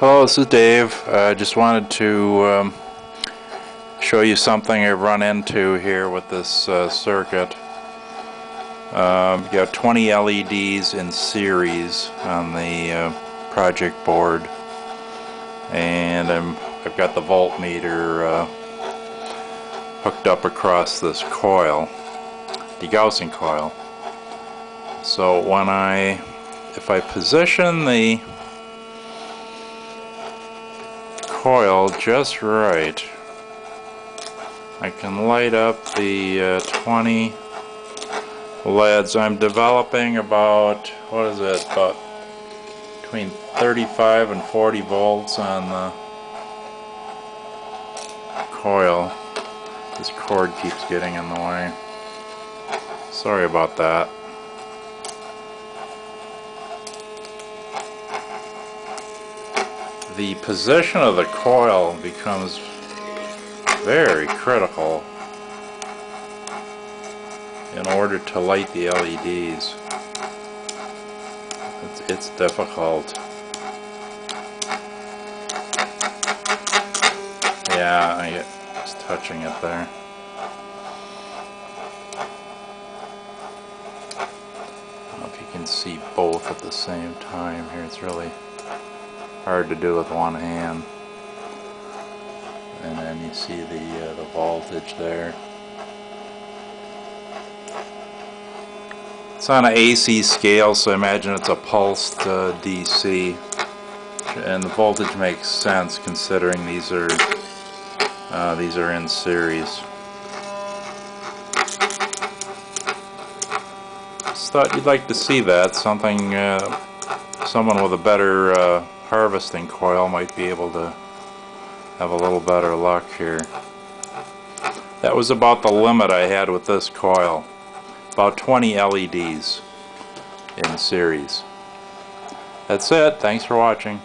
Hello, this is Dave. I just wanted to um, show you something I've run into here with this uh, circuit. Um, you got 20 LEDs in series on the uh, project board and I'm, I've got the voltmeter uh, hooked up across this coil, degaussing coil. So when I, if I position the coil just right, I can light up the uh, 20 LEDs. I'm developing about, what is it, about between 35 and 40 volts on the coil. This cord keeps getting in the way. Sorry about that. The position of the coil becomes very critical in order to light the LEDs. It's, it's difficult. Yeah, I get just touching it there. I don't know if you can see both at the same time here. It's really hard to do with one hand. And then you see the uh, the voltage there. It's on an AC scale, so imagine it's a pulsed uh, DC. And the voltage makes sense considering these are uh, these are in series. Just thought you'd like to see that. Something, uh, someone with a better uh, harvesting coil might be able to have a little better luck here. That was about the limit I had with this coil. About 20 LEDs in series. That's it. Thanks for watching.